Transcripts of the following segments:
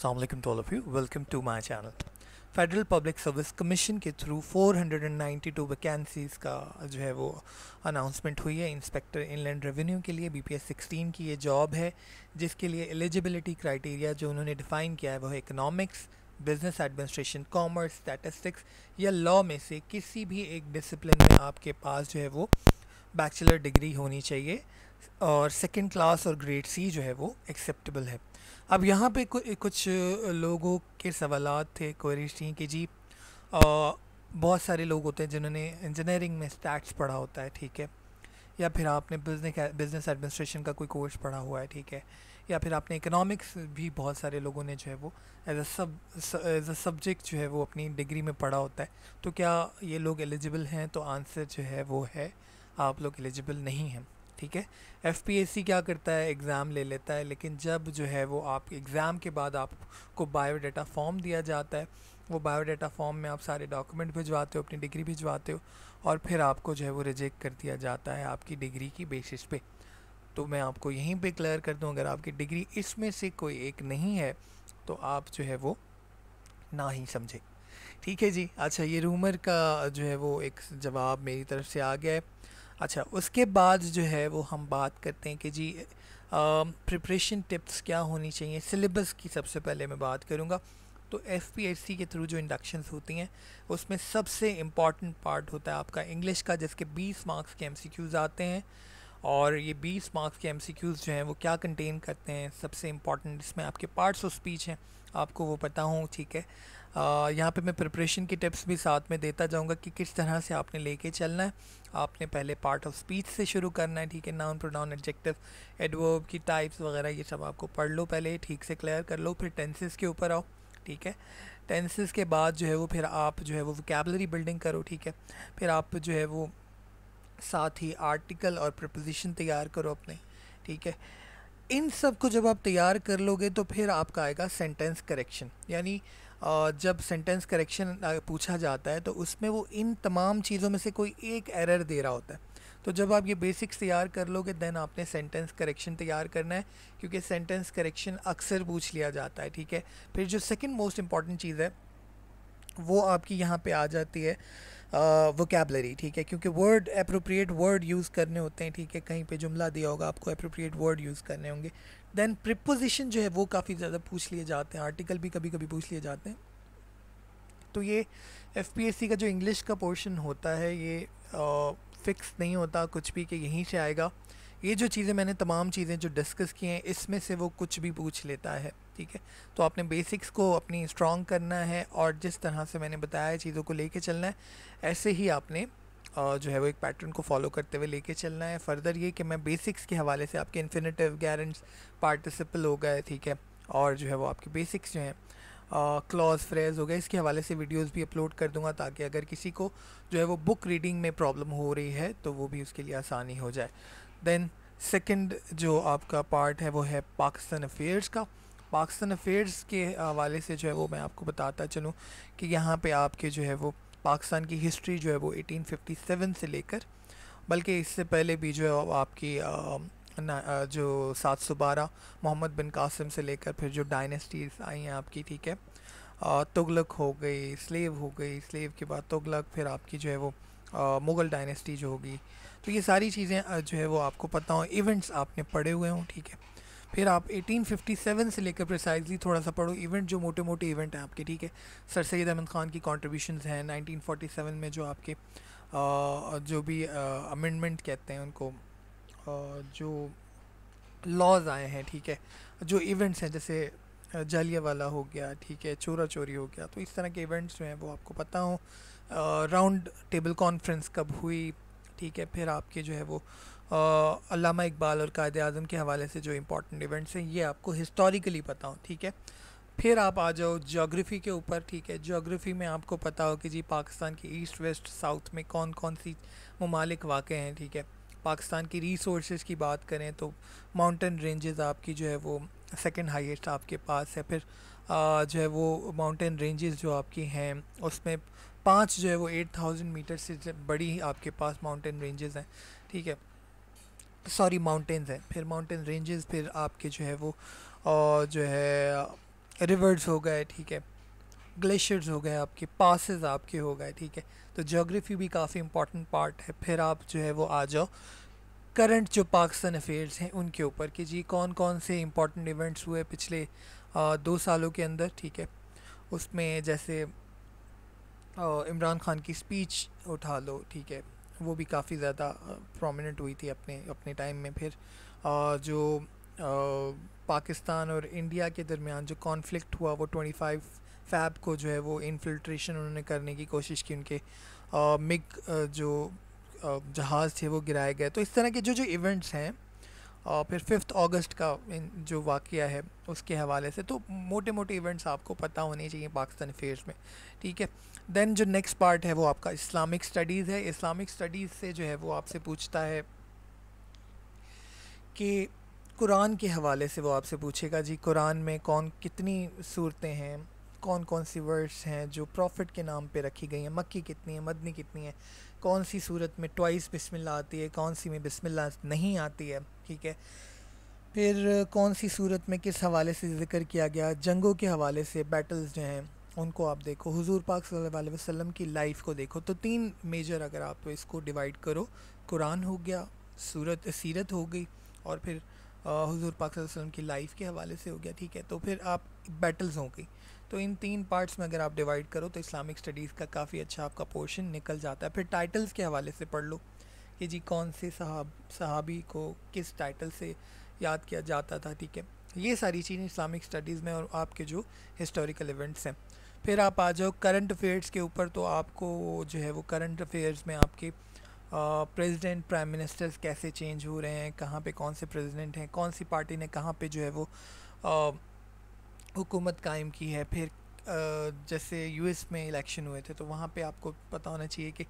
Assalamualaikum to all of you. Welcome to my channel. Federal public service commission के through 492 vacancies का जो है वो अनाउंसमेंट हुई है इंस्पेक्टर इनलैंड रेवेन्यू के लिए बीपीएस 16 की ये जॉब है, जिसके लिए एलिजिबिलिटी क्राइटेरिया जो उन्होंने डिफ़ाइन किया है वो है economics business administration commerce statistics या लॉ में से किसी भी एक डिसिप्लिन में आपके पास जो है वो बैचलर डिग्री होनी चाहिए और सेकेंड क्लास और ग्रेड सी जो है वो एक्सेप्टेबल है अब यहाँ पे कुछ लोगों के सवाल थे क्वेरीज थी कि जी आ, बहुत सारे लोग होते हैं जिन्होंने इंजीनियरिंग में स्टैट्स पढ़ा होता है ठीक है? या फिर आपने बिज़नेस बिज़नेस एडमिनिस्ट्रेशन का कोई कोर्स पढ़ा हुआ है ठीक है? या फिर आपने इकोनॉमिक्स भी बहुत सारे लोगों ने जो है वो एज अ सब एज अ सब्जेक्ट जो है वो अपनी डिग्री में पढ़ा होता है। तो क्या ये लोग एलिजिबल हैं? तो आंसर जो है वो है आप लोग एलिजिबल नहीं हैं। ठीक है? एफपीएससी क्या करता है? एग्ज़ाम ले लेता है, लेकिन जब जो है वो आप एग्ज़ाम के बाद आपको बायोडाटा फॉर्म दिया जाता है, वो बायोडाटा फॉर्म में आप सारे डॉक्यूमेंट भिजवाते हो, अपनी डिग्री भिजवाते हो और फिर आपको जो है वो रिजेक्ट कर दिया जाता है आपकी डिग्री की बेसिस पे। तो मैं आपको यहीं पे क्लियर कर दूँ, अगर आपकी डिग्री इसमें से कोई एक नहीं है तो आप जो है वो ना ही समझे। ठीक है जी? अच्छा ये रूमर का जो है वो एक जवाब मेरी तरफ़ से आ गया है। अच्छा उसके बाद जो है वो हम बात करते हैं कि जी प्रिपरेशन टिप्स क्या होनी चाहिए? सिलेबस की सबसे पहले मैं बात करूँगा। तो एफ़ के थ्रू जो इंडक्शंस होती हैं, उसमें सबसे इंपॉर्टेंट पार्ट होता है आपका इंग्लिश का, जिसके 20 मार्क्स के एम आते हैं। और ये 20 मार्क्स के एम जो हैं, वो क्या कंटेन करते हैं? सबसे इंपॉर्टेंट इसमें आपके पार्ट्स ऑफ़ स्पीच हैं। आपको वो पता हो, ठीक है? यहाँ पे मैं प्रिपरेशन की टिप्स भी साथ में देता जाऊँगा कि किस तरह से आपने लेके चलना है। आपने पहले पार्ट ऑफ़ स्पीच से शुरू करना है, ठीक है? नाउन प्रोनाउन एडजेक्टिव एडवर्ब की टाइप्स वगैरह, ये सब आपको पढ़ लो पहले, ठीक से क्लियर कर लो, फिर टेंसेस के ऊपर आओ, ठीक है? टेंसेस के बाद जो है वो फिर आप जो है वो वोकेबलरी बिल्डिंग करो, ठीक है? फिर आप जो है वो साथ ही आर्टिकल और प्रपोजिशन तैयार करो अपने, ठीक है? इन सबको जब आप तैयार कर लोगे तो फिर आपका आएगा सेंटेंस करेक्शन यानी जब सेंटेंस करेक्शन पूछा जाता है तो उसमें वो इन तमाम चीज़ों में से कोई एक एरर दे रहा होता है। तो जब आप ये बेसिक्स तैयार कर लोगे देन आपने सेंटेंस करेक्शन तैयार करना है, क्योंकि सेंटेंस करेक्शन अक्सर पूछ लिया जाता है, ठीक है? फिर जो सेकंड मोस्ट इंपॉर्टेंट चीज़ है, वो आपकी यहाँ पे आ जाती है। वोकेबलरी ठीक है? क्योंकि वर्ड अप्रोप्रिएट वर्ड यूज़ करने होते हैं, ठीक है? कहीं पे जुमला दिया होगा, आपको अप्रोप्रिएट वर्ड यूज़ करने होंगे। देन प्रिपोजिशन जो है, वो काफ़ी ज़्यादा पूछ लिए जाते हैं आर्टिकल भी कभी कभी पूछ लिए जाते हैं। तो ये एफपीएससी का जो इंग्लिश का पोर्शन होता है, ये फ़िक्स नहीं होता, कुछ भी कि यहीं से आएगा। ये जो चीज़ें मैंने तमाम चीज़ें जो डिस्कस की हैं, इसमें से वो कुछ भी पूछ लेता है, ठीक है? तो आपने बेसिक्स को अपनी स्ट्रॉन्ग करना है और जिस तरह से मैंने बताया चीज़ों को लेके चलना है, ऐसे ही आपने जो है वो एक पैटर्न को फॉलो करते हुए लेके चलना है। फर्दर ये कि मैं बेसिक्स के हवाले से आपके इन्फिनेटिव गारंट्स पार्टिसिपल हो गए, ठीक है? और जो है वो आपके बेसिक्स जो हैं क्लॉज फ्रेज हो गए, इसके हवाले से वीडियोस भी अपलोड कर दूँगा ताकि अगर किसी को जो है वो बुक रीडिंग में प्रॉब्लम हो रही है तो वो भी उसके लिए आसानी हो जाए। देन सेकंड जो आपका पार्ट है वो है पाकिस्तान अफेयर्स का। पाकिस्तान अफेयर्स के हवाले से जो है वो मैं आपको बताता चलूँ कि यहाँ पे आपके जो है वो पाकिस्तान की हिस्ट्री जो है वो 1857 से लेकर बल्कि इससे पहले भी जो है आपकी आ, जो सात सौ बारह मोहम्मद बिन कासिम से लेकर फिर जो डायनेस्टीज़ आई हैं आपकी ठीक है? तुगलक हो गई स्लेव हो गई स्लेव के बाद तुगलक फिर आपकी जो है वो मुग़ल डायनेस्टी जो होगी तो ये सारी चीज़ें जो है वो आपको पता हो इवेंट्स आपने पढ़े हुए हों ठीक है। फिर आप 1857 से लेकर प्रिसाइजली थोड़ा सा पढ़ो इवेंट जो मोटे मोटे इवेंट हैं आपके ठीक है। सर सैद अहमद ख़ान की कॉन्ट्रीब्यूशन हैं 1947 में जो आपके आ, जो भी अमेंडमेंट कहते हैं उनको आ, जो लॉज आए हैं ठीक है। जो इवेंट्स हैं जैसे जालिया वाला हो गया ठीक है चोरा चोरी हो गया तो इस तरह के इवेंट्स जो हैं वो आपको पता हो। राउंड टेबल कॉन्फ्रेंस कब हुई ठीक है, फिर आपके जो है वो अलामा इकबाल और कायद अज़म के हवाले से जो इम्पोर्टेंट इवेंट्स हैं, ये आपको हिस्टोरिकली पता हो, ठीक है? फिर आप आ जाओ जोग्राफ़ी के ऊपर, ठीक है? जोग्राफ़ी में आपको पता हो कि जी पाकिस्तान की ईस्ट वेस्ट साउथ में कौन कौन सी ममालिक वाक़ हैं, ठीक है? पाकिस्तान की रिसोर्स की बात करें तो माउंटेन रेंजेस आपकी जो है वो सेकंड हाईएस्ट आपके पास है, फिर जो है वो माउंटेन रेंजेस जो आपकी हैं, उसमें पाँच जो है वो एट थाउज़ेंड मीटर से बड़ी आपके पास माउंटेन रेंजेस हैं, ठीक है? सॉरी माउंटेन्स हैं, फिर माउंटेन रेंजेस फिर आपके जो है वो और जो है रिवर्स हो गए, ठीक है? ग्लेशियर्स हो गए, आपके पासिस आपके हो गए, ठीक है? तो जोग्राफ़ी भी काफ़ी इंपॉर्टेंट पार्ट है, फिर आप जो है वो आ जाओ। करंट जो पाकिस्तान अफेयर्स हैं, उनके ऊपर कि जी कौन कौन से इंपॉर्टेंट इवेंट्स हुए पिछले दो सालों के अंदर, ठीक है। उसमें जैसे इमरान खान की स्पीच उठा लो, ठीक है। वो भी काफ़ी ज़्यादा प्रोमिनेंट हुई थी अपने अपने टाइम में फिर। जो पाकिस्तान और इंडिया के दरमियान जो कॉन्फ्लिक्ट हुआ, वो 25 फैब को जो है वो इनफिल्ट्रेशन उन्होंने करने की कोशिश की उनके। मिग जो जहाज़ थे वो गिराए गए। तो इस तरह के जो जो इवेंट्स हैं और फिर फिफ्थ अगस्त का जो वाक़ है, उसके हवाले से तो मोटे मोटे इवेंट्स आपको पता होने चाहिए पाकिस्तान अफेयर्स में, ठीक है? देन जो नेक्स्ट पार्ट है, वो आपका इस्लामिक स्टडीज़ है। इस्लामिक स्टडीज़ से जो है, वो आपसे पूछता है कि कुरान के हवाले से वो आपसे पूछेगा, जी, कुरान में कौन, कितनी सूरतें हैं? कौन कौन सी वर्ड्स हैं जो प्रॉफिट के नाम पे रखी गई हैं? मक्की कितनी है? मदनी कितनी है? कौन सी सूरत में ट्वाइस बिस्मिल्लाह आती है? कौन सी में बिस्मिल्लाह नहीं आती है? ठीक है। फिर कौन सी सूरत में किस हवाले से ज़िक्र किया गया? जंगों के हवाले से बैटल्स जो हैं, उनको आप देखो। हुजूर पाक सल्लल्लाहु वसल्लम की लाइफ को देखो। तो तीन मेजर अगर आप तो इसको डिवाइड करो, कुरान हो गया, सूरत, सीरत हो गई और फिर हुजूर पाक वसल्लम की लाइफ के हवाले से हो गया, ठीक है। तो फिर आप बैटल्स हो गई। तो इन तीन पार्ट्स में अगर आप डिवाइड करो तो इस्लामिक स्टडीज़ का काफ़ी अच्छा आपका पोर्शन निकल जाता है। फिर टाइटल्स के हवाले से पढ़ लो। कि जी कौन से साहब सहाबी को किस टाइटल से याद किया जाता था ठीक है? ये सारी चीज़ें इस्लामिक स्टडीज़ में और आपके जो हिस्टोरिकल इवेंट्स हैं। फिर आप आ जाओ करंट अफेयर्स के ऊपर तो आपको जो है वो करंट अफेयर्स में आपके प्रेसिडेंट प्राइम मिनिस्टर्स कैसे चेंज हो रहे हैं कहाँ पे कौन से प्रेसिडेंट हैं कौन सी पार्टी ने कहाँ पे जो है वो हुकूमत कायम की है। फिर आ, जैसे यूएस में इलेक्शन हुए थे तो वहाँ पे आपको पता होना चाहिए कि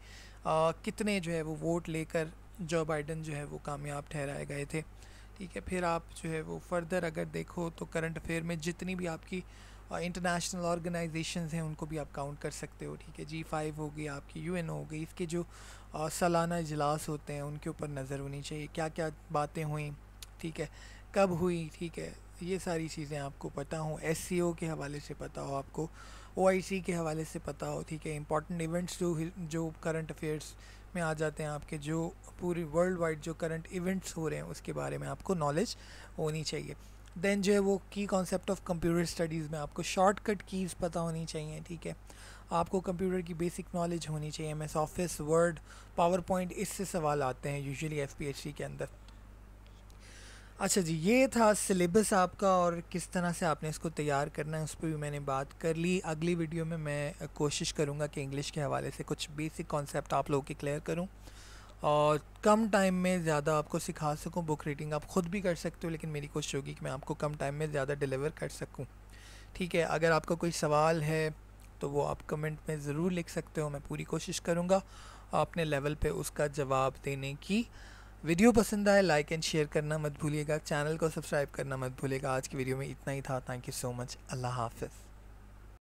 कितने जो है वो वोट लेकर जो बाइडन जो है वो कामयाब ठहराए गए थे। ठीक है, फिर आप जो है वो फर्दर अगर देखो तो करंट अफेयर में जितनी भी आपकी इंटरनेशनल ऑर्गेनाइजेशन हैं, उनको भी आप काउंट कर सकते हो। ठीक है जी फाइव हो गई, आपकी यू हो गई, इसके जो सालाना इजलास होते हैं, उनके ऊपर नज़र होनी चाहिए क्या क्या बातें हुई, ठीक है, कब हुई, ठीक है, ये सारी चीज़ें आपको पता हो एस के हवाले से पता हो आपको। ओआईसी के हवाले से पता हो, ठीक है? इंपॉर्टेंट इवेंट्स जो जो करंट अफेयर्स में आ जाते हैं आपके, जो पूरी वर्ल्ड वाइड जो करंट इवेंट्स हो रहे हैं, उसके बारे में आपको नॉलेज होनी चाहिए। देन जो है वो की कॉन्सेप्ट ऑफ़ कंप्यूटर स्टडीज़ में आपको शॉर्टकट कीज़ पता होनी चाहिए, ठीक है? आपको कंप्यूटर की बेसिक नॉलेज होनी चाहिए। M S office word power point इससे सवाल आते हैं यूजुअली एफ़ के अंदर। अच्छा जी, ये था सिलेबस आपका और किस तरह से आपने इसको तैयार करना है, उस पर भी मैंने बात कर ली। अगली वीडियो में मैं कोशिश करूँगा कि इंग्लिश के हवाले से कुछ बेसिक कॉन्सेप्ट आप लोगों की क्लियर करूँ और कम टाइम में ज़्यादा आपको सिखा सकूँ। बुक रीडिंग आप ख़ुद भी कर सकते हो, लेकिन मेरी कोशिश होगी कि मैं आपको कम टाइम में ज़्यादा डिलीवर कर सकूँ। ठीक है, अगर आपका कोई सवाल है तो वो आप कमेंट में ज़रूर लिख सकते हो, मैं पूरी कोशिश करूँगा अपने लेवल पे उसका जवाब देने की। वीडियो पसंद आए लाइक एंड शेयर करना मत भूलिएगा। चैनल को सब्सक्राइब करना मत भूलिएगा। आज की वीडियो में इतना ही था। थैंक यू सो मच अल्लाह हाफिज़।